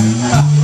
Yeah.